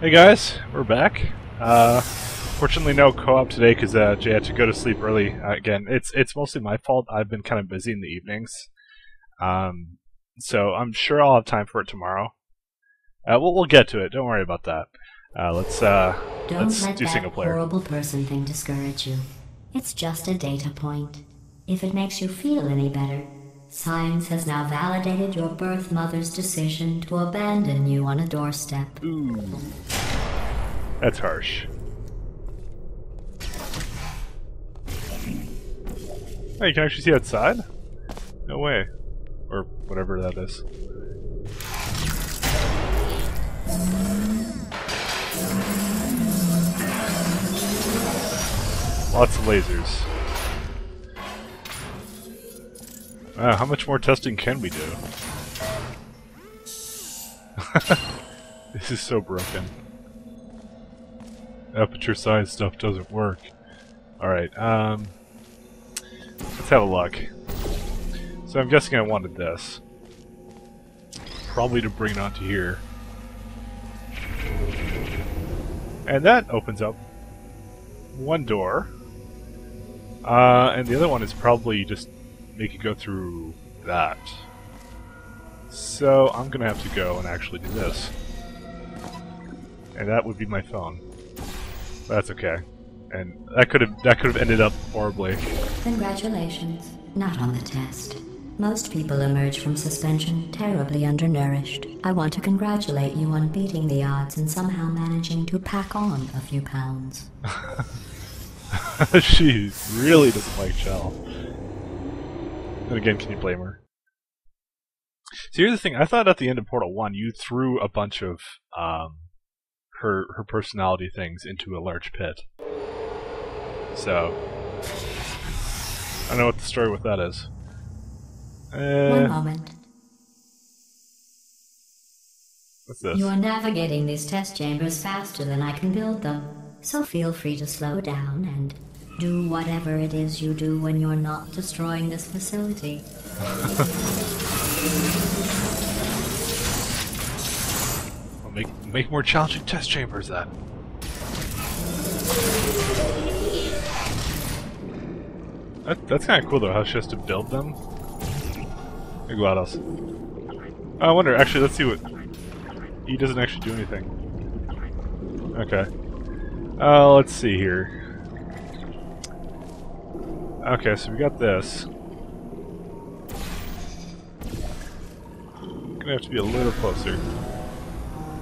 Hey guys, we're back. Uh, fortunately, no co-op today because uh, Jay had to go to sleep early. Uh, again, it's it's mostly my fault. I've been kind of busy in the evenings, um, so I'm sure I'll have time for it tomorrow. Uh, we'll we'll get to it. Don't worry about that. Uh, let's uh, Don't let's let do that single player. horrible person thing discourage you. It's just a data point. If it makes you feel any better, science has now validated your birth mother's decision to abandon you on a doorstep. Ooh, that's harsh. Oh, you can actually see outside? No way. Or whatever that is. Lots of lasers. Wow, how much more testing can we do? this is so broken. Aperture size stuff doesn't work. Alright, um... Let's have a look. So I'm guessing I wanted this. Probably to bring it onto here. And that opens up one door. Uh, and the other one is probably just make it go through that. So I'm gonna have to go and actually do this. And that would be my phone. That's okay. And that could have that could have ended up horribly. Congratulations. Not on the test. Most people emerge from suspension terribly undernourished. I want to congratulate you on beating the odds and somehow managing to pack on a few pounds. she really doesn't like Chell. And again, can you blame her? So here's the thing: I thought at the end of Portal One, you threw a bunch of um, her her personality things into a large pit. So I don't know what the story with that is. One Uh, moment. what's this? You are navigating these test chambers faster than I can build them, so feel free to slow down and do whatever it is you do when you're not destroying this facility. Well, make make more challenging test chambers then. That, that's kind of cool though, how she has to build them. Hey, GLaDOS. Oh, I wonder, actually, let's see what... He doesn't actually do anything. Okay. Uh, let's see here. Okay, so we got this. Gonna have to be a little closer.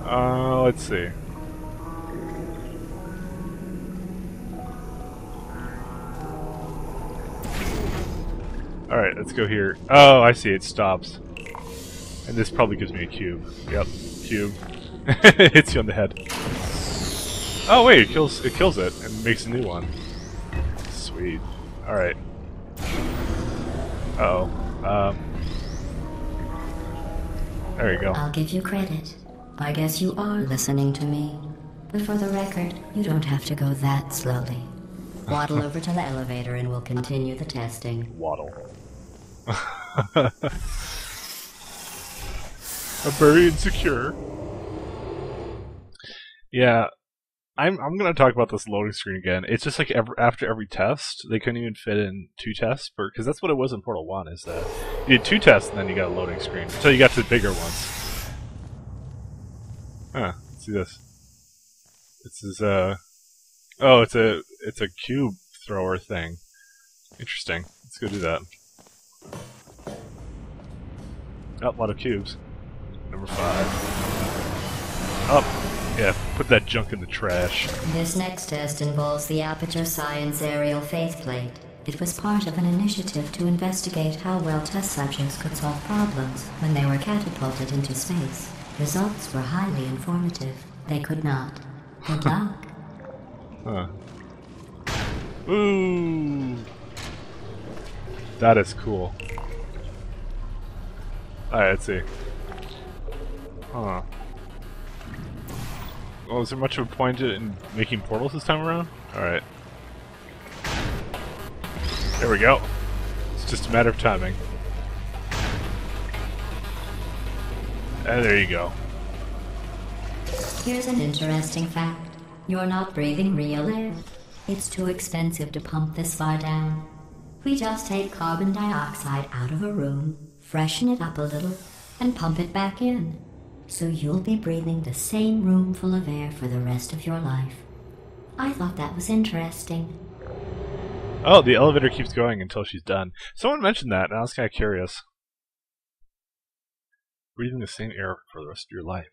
Uh, let's see. Alright, let's go here. Oh, I see, it stops. And this probably gives me a cube. Yep, cube. Hits you on the head. Oh wait, it kills it kills it and makes a new one. Sweet. Alright. Uh oh. Um There you go. I'll give you credit. I guess you are listening to me. But for the record, you don't have to go that slowly. Waddle over to the elevator and we'll continue the testing. Waddle. I'm very insecure. Yeah, I'm. I'm gonna talk about this loading screen again. It's just like every, after every test, they couldn't even fit in two tests, because that's what it was in Portal One. Is that you did two tests and then you got a loading screen until you got to the bigger ones. Huh? See this. This is uh oh, it's a it's a cube thrower thing. Interesting. Let's go do that. Oh, a lot of cubes. Number five. Up. Yeah, put that junk in the trash. This next test involves the Aperture Science Aerial Faith Plate. It was part of an initiative to investigate how well test subjects could solve problems when they were catapulted into space. Results were highly informative. They could not. Good luck. Huh. Ooh. That is cool. Alright, let's see. Huh. Well, is there much of a point in making portals this time around? Alright. There we go. It's just a matter of timing. And there you go. Here's an interesting fact. You're not breathing real air. It's too expensive to pump this far down. We just take carbon dioxide out of a room, freshen it up a little, and pump it back in. So you'll be breathing the same room full of air for the rest of your life. I thought that was interesting. Oh, the elevator keeps going until she's done. Someone mentioned that, and I was kind of curious. Breathing the same air for the rest of your life.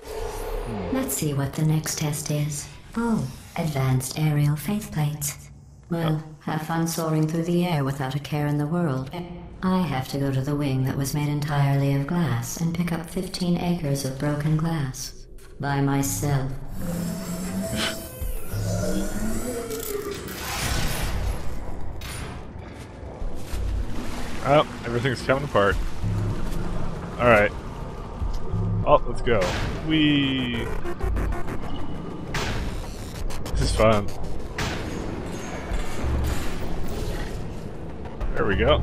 Hmm. Let's see what the next test is. Oh, advanced aerial faith plates. Well, have fun soaring through the air without a care in the world. I have to go to the wing that was made entirely of glass and pick up 15 acres of broken glass. By myself. Oh, everything's coming apart. Alright. Oh, let's go. We. This is fun. There we go.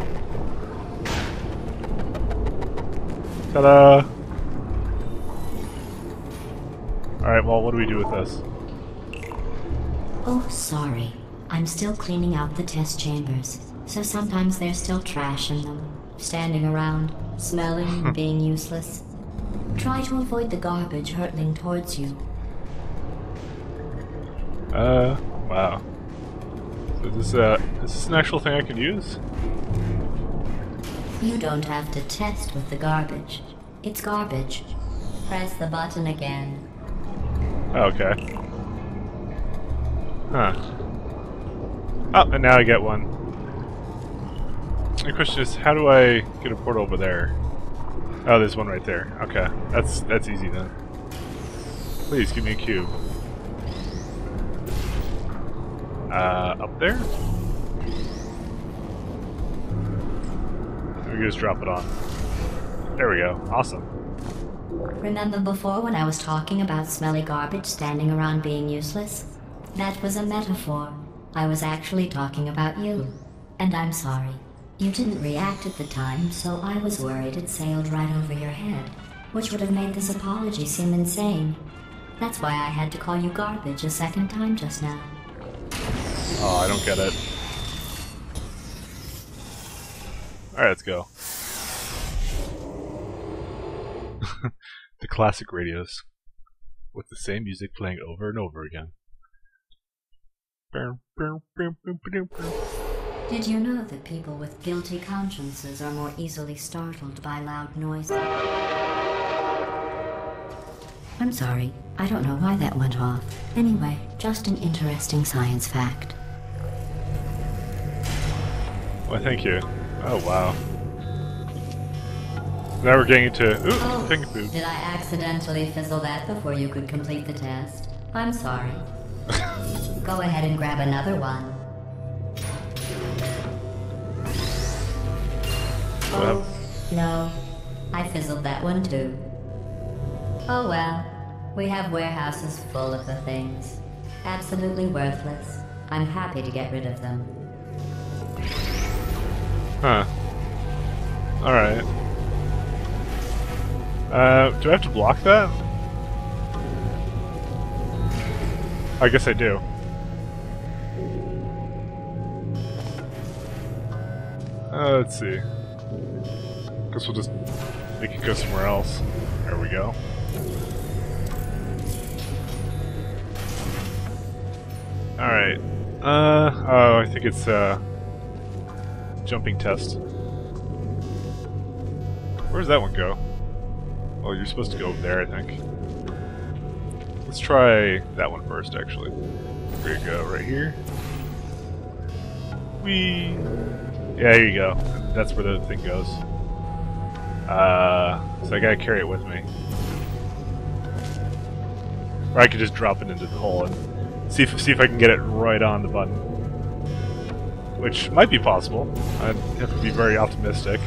Ta-da! Alright, well, what do we do with this? Oh, sorry. I'm still cleaning out the test chambers, so sometimes there's still trash in them, standing around, smelling and being useless. Try to avoid the garbage hurtling towards you. Uh, wow. So this, uh, is this an actual thing I can use? You don't have to test with the garbage. It's garbage. Press the button again. Okay. Huh. Oh, and now I get one. The question is, how do I get a portal over there? Oh, there's one right there. Okay, that's that's easy then. Please give me a cube. Uh, up there? Just drop it on. There we go. Awesome. Remember before when I was talking about smelly garbage standing around being useless? That was a metaphor. I was actually talking about you. And I'm sorry. You didn't react at the time, so I was worried it sailed right over your head, which would have made this apology seem insane. That's why I had to call you garbage a second time just now. Oh, I don't get it. Alright, let's go. the classic radios. With the same music playing over and over again. Did you know that people with guilty consciences are more easily startled by loud noises? I'm sorry, I don't know why that went off. Anyway, just an interesting science fact. Why, thank you. Oh, wow. Now we're getting into... Ooh, Oh, pink food. did I accidentally fizzle that before you could complete the test? I'm sorry. Go ahead and grab another one. Well, Oh, no. I fizzled that one too. Oh well. We have warehouses full of the things. Absolutely worthless. I'm happy to get rid of them. Huh. Alright. Uh, do I have to block that? I guess I do. Uh, let's see. Guess we'll just make it go somewhere else. There we go. Alright. Uh, oh, I think it's, uh, jumping test. Where does that one go? Oh, you're supposed to go there, I think. Let's try that one first, actually. Here you go, right here. We. Yeah, here you go. That's where the thing goes. Uh, so I gotta carry it with me. Or I could just drop it into the hole and see if see if I can get it right on the button. Which might be possible. I'd have to be very optimistic.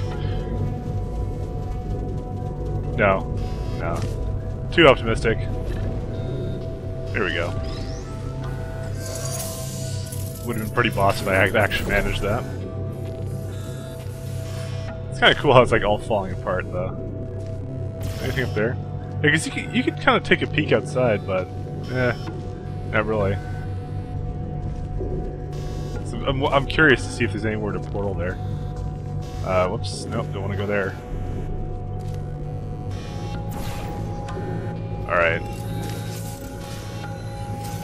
No. No. Too optimistic. Here we go. Would have been pretty boss if I had actually managed that. It's kind of cool how it's like all falling apart though. Anything up there? Because you can, you can kind of take a peek outside, but eh, not really. I'm, I'm curious to see if there's anywhere to portal there. Uh, whoops, nope, don't want to go there. Alright.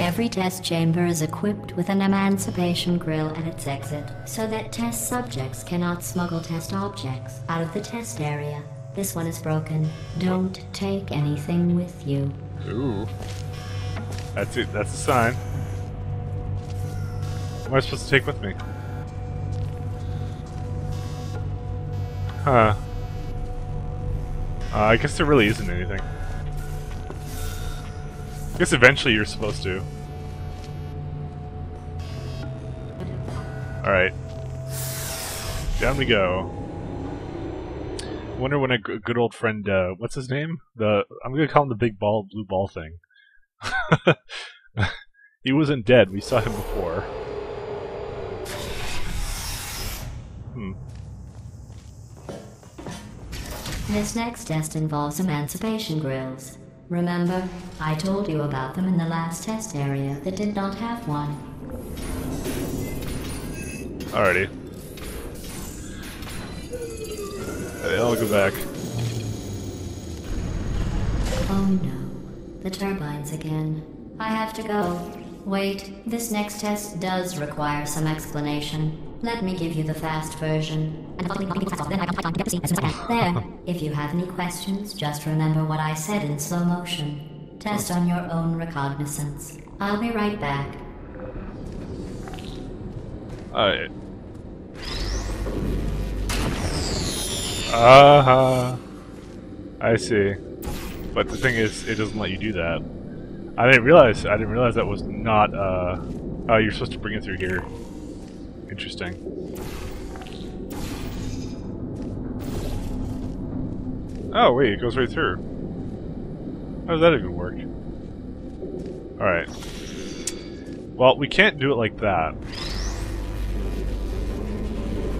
Every test chamber is equipped with an emancipation grill at its exit, so that test subjects cannot smuggle test objects out of the test area. This one is broken. Don't take anything with you. Ooh. That's it, that's a sign. What am I supposed to take with me? Huh. Uh, I guess there really isn't anything. I guess eventually you're supposed to. Alright. Down we go. Wonder when a good old friend, uh, what's his name? The I'm gonna call him the big ball, blue ball thing. he wasn't dead. We saw him before. This next test involves emancipation grills. Remember, I told you about them in the last test area that did not have one. Alrighty. Hey, I'll go back. Oh no, the turbines again. I have to go. Wait, this next test does require some explanation. Let me give you the fast version. There. If you have any questions, just remember what I said in slow motion. Test on your own recognizance. I'll be right back. Alright. Uh-huh. I see. But the thing is, it doesn't let you do that. I didn't realize, I didn't realize that was not, uh... Oh, you're supposed to bring it through here. Interesting. Oh, wait, it goes right through. How does that even work? Alright. Well, we can't do it like that.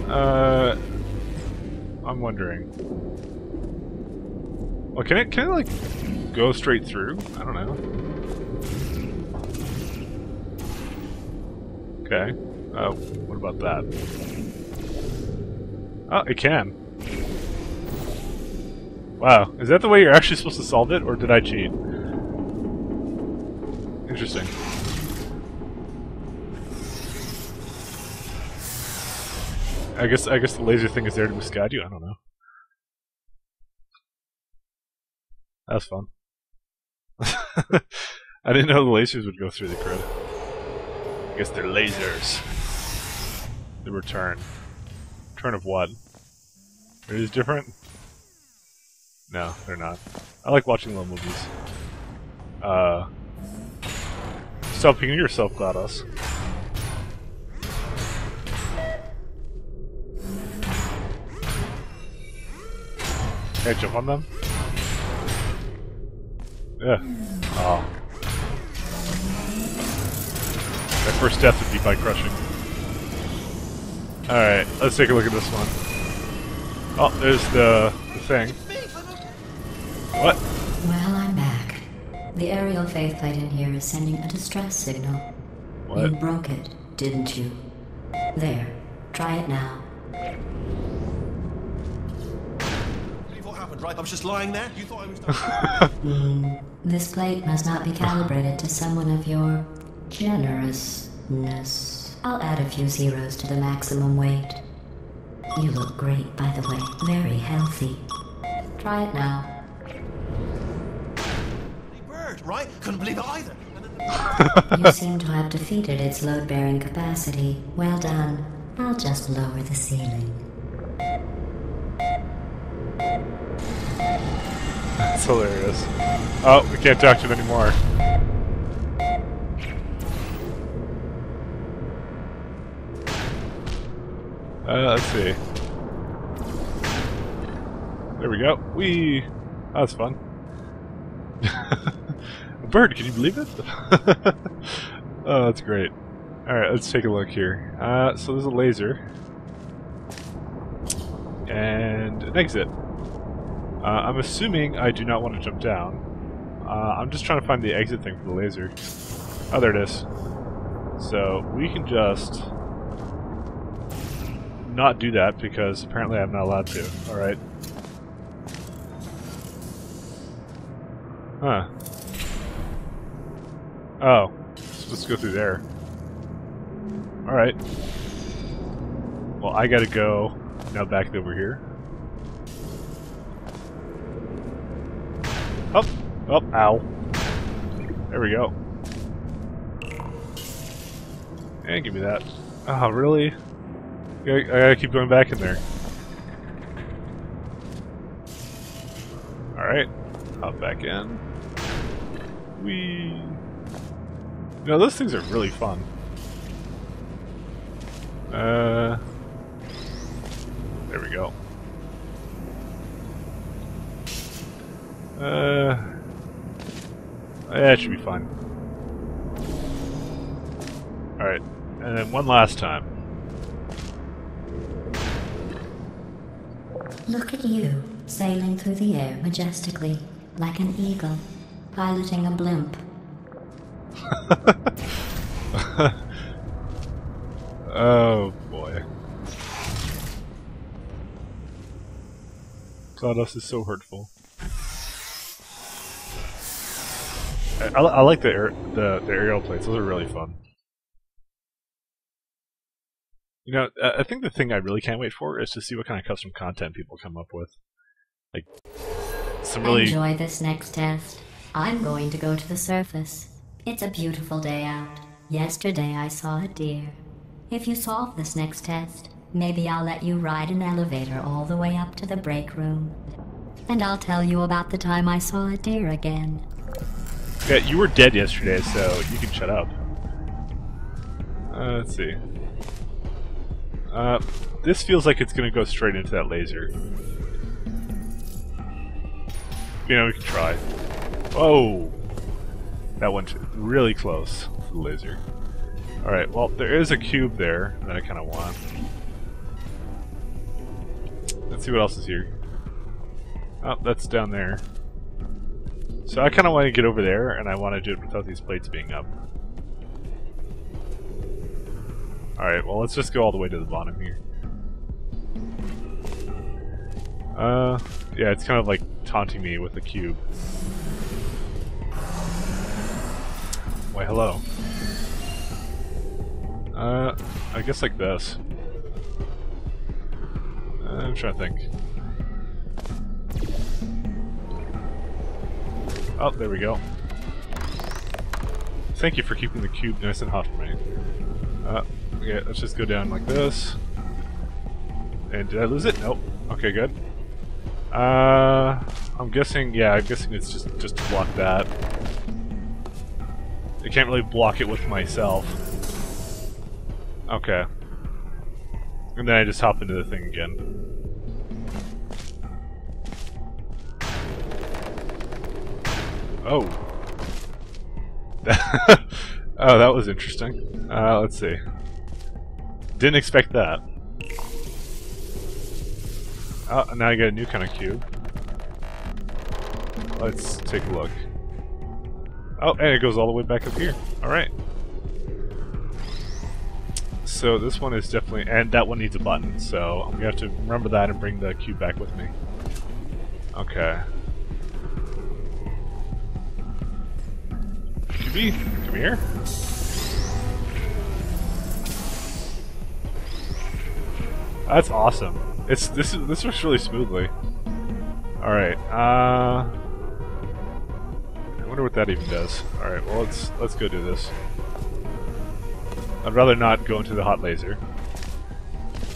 Uh, I'm wondering. Well, can it can it like go straight through? I don't know. Okay. Uh, what about that? Oh, it can. Wow, is that the way you're actually supposed to solve it, or did I cheat? Interesting. I guess I guess the laser thing is there to misguide you. I don't know. That's fun. I didn't know the lasers would go through the grid. I guess they're lasers. The return. Return of what? Are these different? No, they're not. I like watching little movies. Uh. Stop picking yourself, GLaDOS. Can I jump on them? Yeah. Oh. My first death would be by crushing. Alright, let's take a look at this one. Oh, there's the, the thing. What? Well, I'm back. The aerial faithplate in here is sending a distress signal. You broke it, didn't you? There. Try it now. what happened, right? I was just lying there. You thought I was. Hmm. This plate must not be calibrated to someone of your generousness. I'll add a few zeros to the maximum weight. You look great, by the way. Very healthy. Try it now. bird, right? Couldn't believe it either. You seem to have defeated its load bearing capacity. Well done. I'll just lower the ceiling. That's hilarious. Oh, we can't talk to him anymore. Uh, let's see. There we go. We. That was fun. a bird, can you believe it? oh, that's great. Alright, let's take a look here. Uh, so there's a laser. And an exit. Uh, I'm assuming I do not want to jump down. Uh, I'm just trying to find the exit thing for the laser. Oh, there it is. So we can just not do that because apparently I'm not allowed to. Alright. Huh. Oh. Let's go through there. Alright. Well, I gotta go now back over here. Up, oh, up, oh, ow. There we go. And give me that. Oh, really? I gotta keep going back in there. Alright. Hop back in. We. You know, those things are really fun. Uh. There we go. Uh. That should be fine. Alright. And then one last time. Look at you, sailing through the air majestically, like an eagle, piloting a blimp. oh boy. Sawdust is so hurtful. I, I, I like the, air, the the aerial plates; those are really fun. You know, I think the thing I really can't wait for is to see what kind of custom content people come up with. Like, some really. Enjoy this next test. I'm going to go to the surface. It's a beautiful day out. Yesterday I saw a deer. If you solve this next test, maybe I'll let you ride an elevator all the way up to the break room. And I'll tell you about the time I saw a deer again. Yeah, you were dead yesterday, so you can shut up. Uh, let's see. Uh, this feels like it's gonna go straight into that laser. You know, we can try. Oh! That went really close to the laser. Alright, well, there is a cube there that I kind of want. Let's see what else is here. Oh, that's down there. So I kind of want to get over there, and I want to do it without these plates being up. Alright, well let's just go all the way to the bottom here. Uh, yeah, it's kind of like taunting me with the cube. Why, hello. Uh, I guess like this. Uh, I'm trying to think. Oh, there we go. Thank you for keeping the cube nice and hot for me. Uh, Okay, let's just go down like this. And did I lose it? Nope. Okay, good. Uh, I'm guessing, yeah, I'm guessing it's just, just to block that. I can't really block it with myself. Okay. And then I just hop into the thing again. Oh. oh, that was interesting. Uh, let's see. Didn't expect that. Oh, now I get a new kind of cube. Let's take a look. Oh, and it goes all the way back up here. Alright. So this one is definitely... And that one needs a button, so I'm going to have to remember that and bring the cube back with me. Okay. Cubey, come here. That's awesome. It's this is this works really smoothly. All right. Uh, I wonder what that even does. All right. Well, let's let's go do this. I'd rather not go into the hot laser.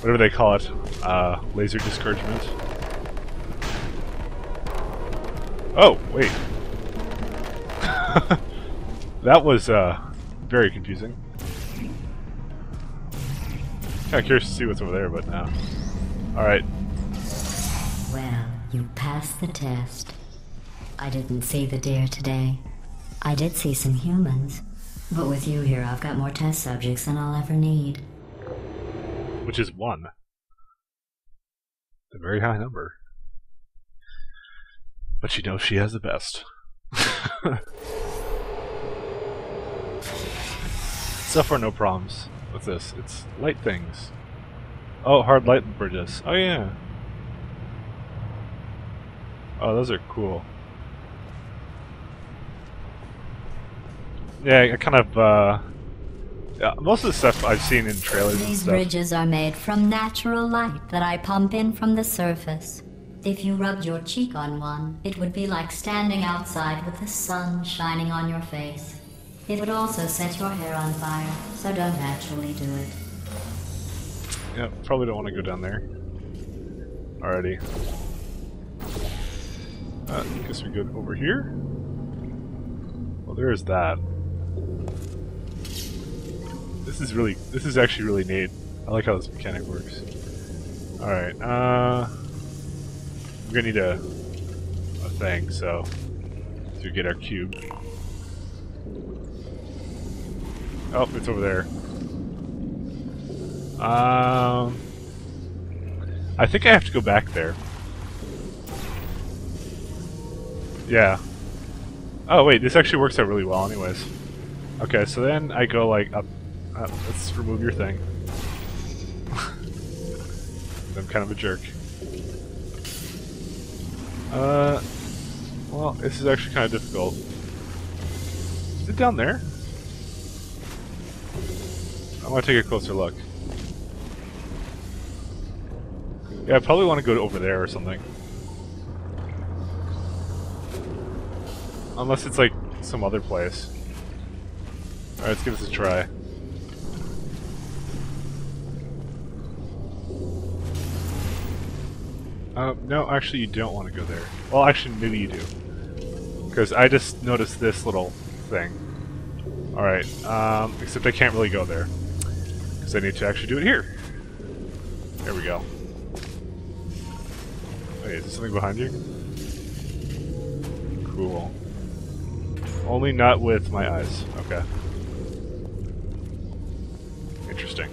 Whatever they call it. Uh, laser discouragement. Oh, wait. that was uh, very confusing. Kind of curious to see what's over there, but no. Alright. Well, you passed the test. I didn't see the deer today. I did see some humans. But with you here, I've got more test subjects than I'll ever need. Which is one. A very high number. But she knows she has the best. so far, no problems with this. It's light things. Oh, hard light bridges. Oh, yeah. Oh, those are cool. Yeah, I kind of, uh... Yeah, most of the stuff I've seen in trailers and These bridges are made from natural light that I pump in from the surface. If you rubbed your cheek on one, it would be like standing outside with the sun shining on your face. It would also set your hair on fire, so don't actually do it. Yeah, probably don't want to go down there. Alrighty. Uh, guess we go over here. Well, there is that. This is really, this is actually really neat. I like how this mechanic works. Alright, uh... We're gonna need a, a thing, so... To get our cube. Oh, it's over there. Um, I think I have to go back there. Yeah. Oh wait, this actually works out really well, anyways. Okay, so then I go like up. up let's remove your thing. I'm kind of a jerk. Uh, well, this is actually kind of difficult. Is it down there? I want to take a closer look. Yeah, I probably want to go over there or something. Unless it's like some other place. Alright, let's give this a try. Uh, no, actually you don't want to go there. Well, actually, maybe you do. Because I just noticed this little thing. Alright, um, except I can't really go there. Because I need to actually do it here. There we go. Wait, is there something behind you? Cool. Only not with my eyes. Okay. Interesting.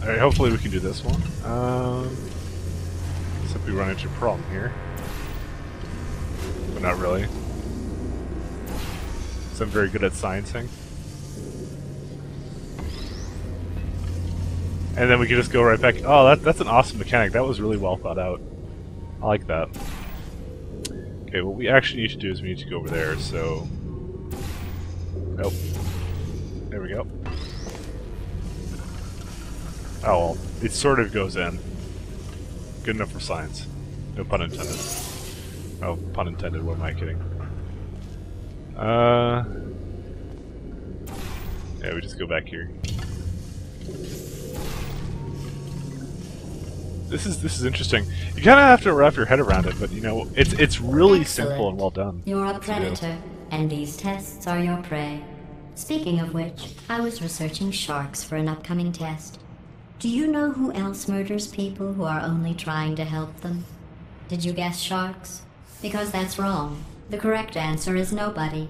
Alright, hopefully we can do this one. Um, except we run into a problem here. But not really. Because I'm very good at sciencing. And then we can just go right back. Oh, that, that's an awesome mechanic. That was really well thought out. I like that. Okay, what we actually need to do is we need to go over there, so... Nope. There we go. Oh well, it sort of goes in. Good enough for science. No pun intended. Oh, pun intended, what am I kidding? Uh... Yeah, we just go back here. This is this is interesting. You kind of have to wrap your head around it, but you know, it's it's really Excellent. simple and well done. You're a predator, and these tests are your prey. Speaking of which, I was researching sharks for an upcoming test. Do you know who else murders people who are only trying to help them? Did you guess sharks? Because that's wrong. The correct answer is nobody.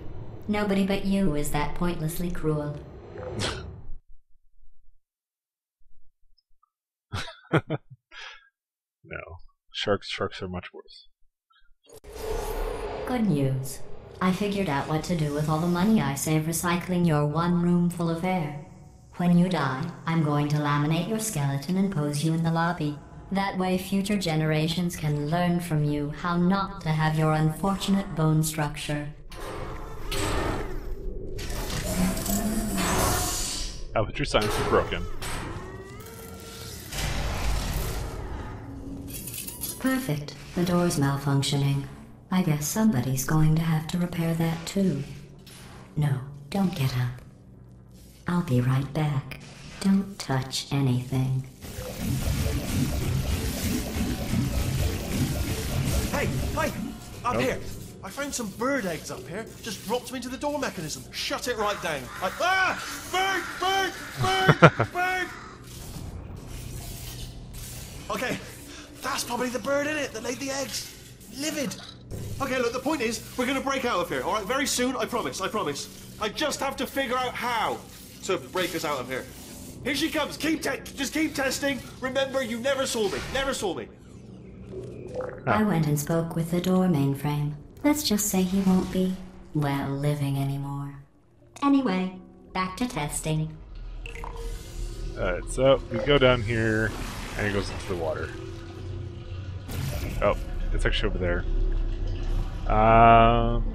Nobody but you is that pointlessly cruel. No, sharks sharks are much worse. Good news. I figured out what to do with all the money I save recycling your one room full of air. When you die, I'm going to laminate your skeleton and pose you in the lobby. That way, future generations can learn from you how not to have your unfortunate bone structure. Aperture science is broken. Perfect. The door's malfunctioning. I guess somebody's going to have to repair that too. No, don't get up. I'll be right back. Don't touch anything. Hey, hey, up here. I found some bird eggs up here. Just dropped them into the door mechanism. Shut it right down. I, ah! Bird! Bird! Bird! bird! Okay, that's probably the bird in it that laid the eggs. Livid. Okay, look, the point is, we're gonna break out of here, alright? Very soon, I promise, I promise. I just have to figure out how to break us out of here. Here she comes. Keep te- just keep testing. Remember, you never saw me. Never saw me. I went and spoke with the door mainframe. Let's just say he won't be, well, living anymore. Anyway, back to testing. Alright, so we go down here, and it goes into the water. Oh, it's actually over there. Um,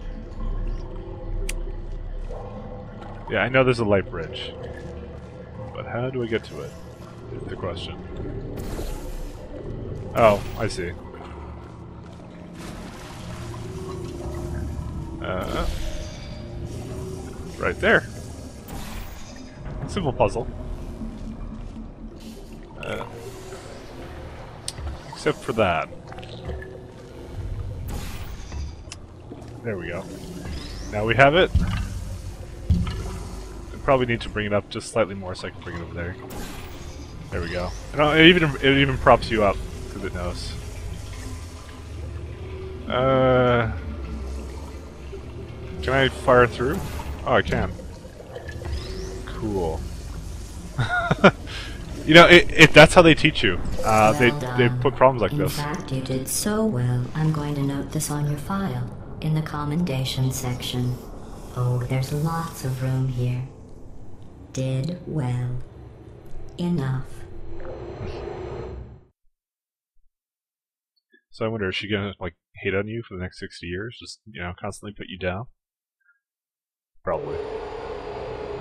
yeah, I know there's a light bridge. But how do I get to it? Is the question. Oh, I see. Uh, right there. Simple puzzle. Uh, except for that. There we go. Now we have it. I probably need to bring it up just slightly more so I can bring it over there. There we go. And uh, it even it even props you up because it knows. Uh, can I fire through? Oh, I can. Cool. you know, it, it, that's how they teach you. Uh, they Well they done. put problems like In this. fact, you did so well, I'm going to note this on your file, in the commendation section. Oh, there's lots of room here. Did well. Enough. So I wonder, is she gonna like hate on you for the next sixty years? Just you know, constantly put you down. Probably.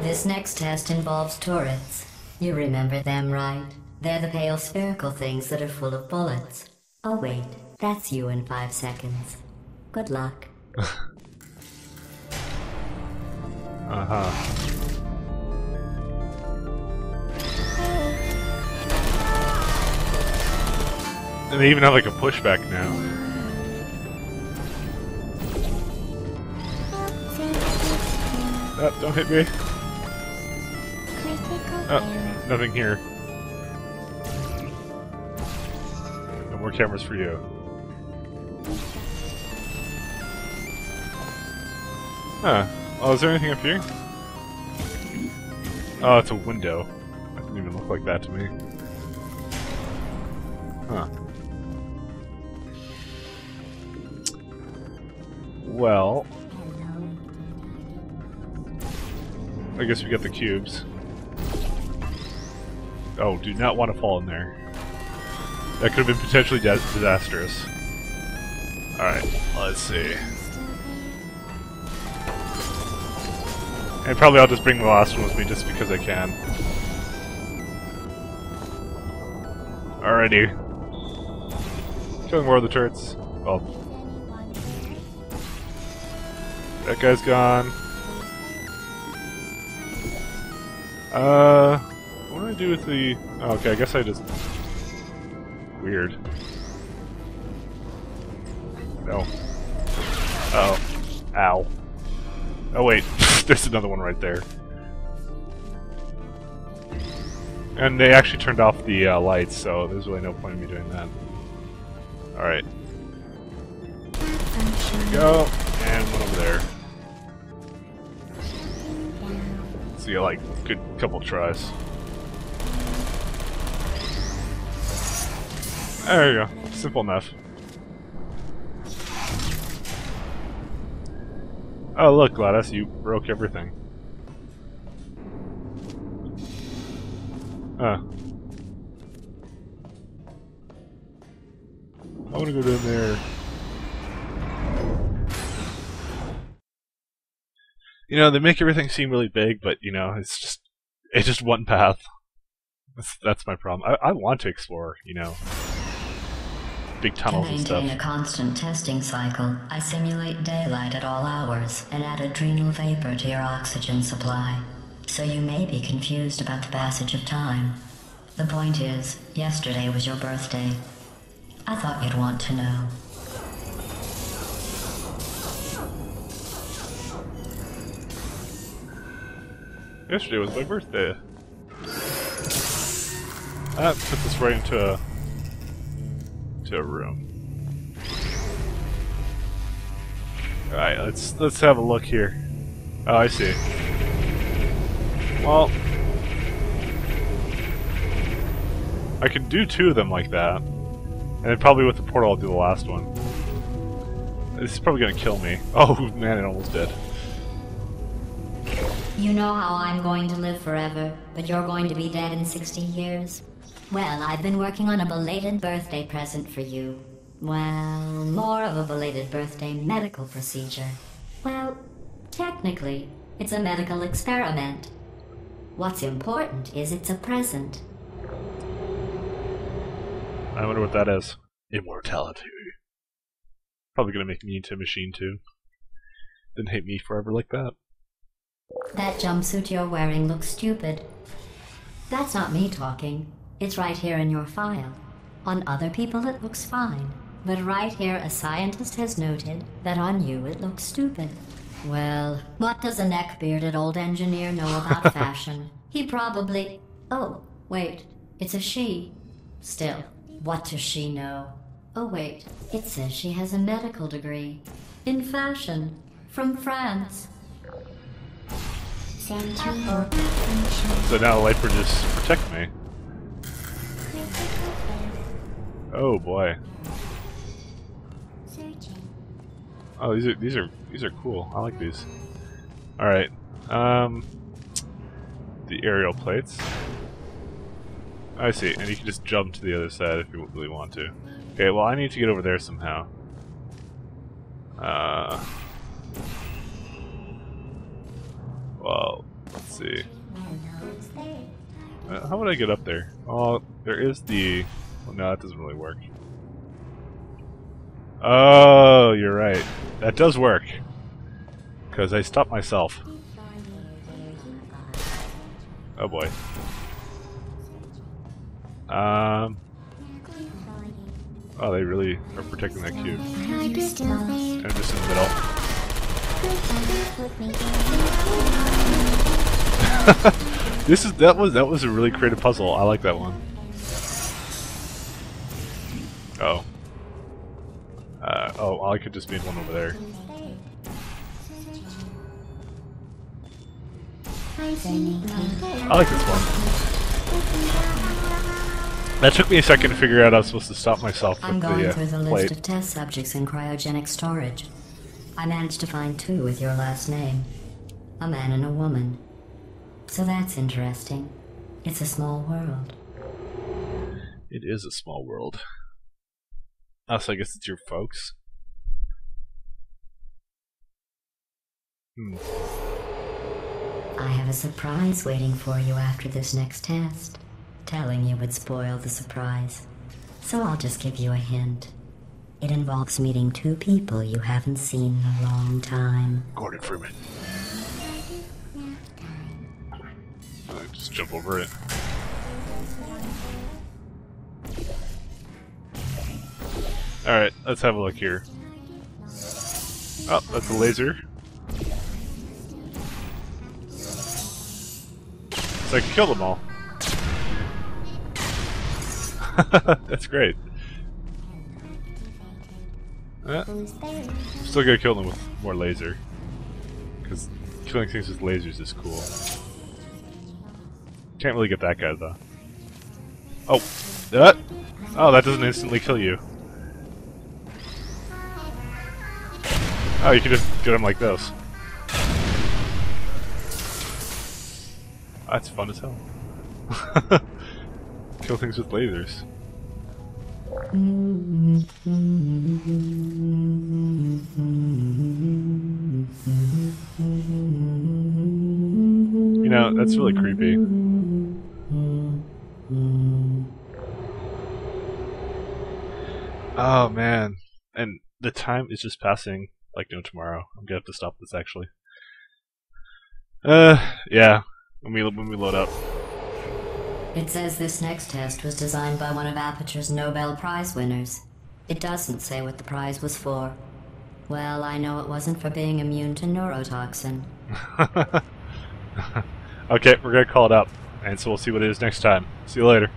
This next test involves turrets. You remember them, right? They're the pale spherical things that are full of bullets. Oh, wait, that's you in five seconds. Good luck. Uh huh. And they even have like a pushback now. Oh, don't hit me. Oh, nothing here. No more cameras for you. Huh. Oh, is there anything up here? Oh, it's a window. That didn't even look like that to me. Huh. Well, I guess we got the cubes. Oh, do not want to fall in there. That could have been potentially disastrous. Alright, let's see. And probably I'll just bring the last one with me just because I can. Alrighty. Killing more of the turrets. Well, that guy's gone. Uh, what do I do with the... Oh, okay, I guess I just... Weird. No. Uh oh. Ow. Oh wait, there's another one right there. And they actually turned off the uh, lights, so there's really no point in me doing that. Alright. There we go. And one over there. So you like good couple tries. There you go. Simple enough. Oh look, GLaDOS, you broke everything. Huh. I wanna go down there. You know, they make everything seem really big, but you know, it's just it's just one path. That's, that's my problem. I, I want to explore, you know, big To tunnels and maintain a constant testing cycle, I simulate daylight at all hours and add adrenal vapor to your oxygen supply. So you may be confused about the passage of time. The point is, yesterday was your birthday. I thought you'd want to know. Yesterday was my birthday. That puts us right into a to a room. Alright, let's let's have a look here. Oh, I see. Well, I can do two of them like that, and then probably with the portal, I'll do the last one. This is probably gonna kill me. Oh man, it almost did. You know how I'm going to live forever, but you're going to be dead in 60 years? Well, I've been working on a belated birthday present for you. Well, more of a belated birthday medical procedure. Well, technically, it's a medical experiment. What's important is it's a present. I wonder what that is. Immortality. Probably gonna make me into a machine too. Then hate me forever like that. That jumpsuit you're wearing looks stupid. That's not me talking. It's right here in your file. On other people it looks fine. But right here a scientist has noted that on you it looks stupid. Well, what does a neck-bearded old engineer know about fashion? He probably... Oh, wait. It's a she. Still, what does she know? Oh wait, it says she has a medical degree. In fashion. From France. So now Lifer just protect me. Oh boy. Oh, these are these are these are cool. I like these. All right. Um, the aerial plates. I see, and you can just jump to the other side if you really want to. Okay, well I need to get over there somehow. Uh, well, let's see. Uh, how would I get up there? Oh, there is the... No, that doesn't really work. Oh, you're right. That does work. Because I stopped myself. Oh boy. Um... Oh, they really are protecting that cube. And just in the middle. this is that was that was a really creative puzzle. I like that one. Oh. Uh, oh, I could just made one over there. I like this one. That took me a second to figure out I was supposed to stop myself I'm going the uh, through the list plate. of test subjects in cryogenic storage. I managed to find two with your last name. A man and a woman. So that's interesting. It's a small world. It is a small world. Oh, so I guess it's your folks. Hmm. I have a surprise waiting for you after this next test. Telling you would spoil the surprise. So I'll just give you a hint. It involves meeting two people you haven't seen in a long time. Gordon Freeman. Uh, just jump over it. Alright, let's have a look here. Oh, that's a laser. So I can kill them all. that's great. Uh, still gotta kill them with more laser. Because killing things with lasers is cool. Can't really get that guy though. Oh, that? Oh, that doesn't instantly kill you. Oh, you can just get him like this. That's fun as hell. Kill things with lasers. You know, that's really creepy. Oh man. And the time is just passing like no tomorrow. I'm gonna have to stop this actually. Uh, yeah. When we when we load up. It says this next test was designed by one of Aperture's Nobel Prize winners. It doesn't say what the prize was for. Well, I know it wasn't for being immune to neurotoxin. okay, we're gonna call it up, and so we'll see what it is next time. See you later.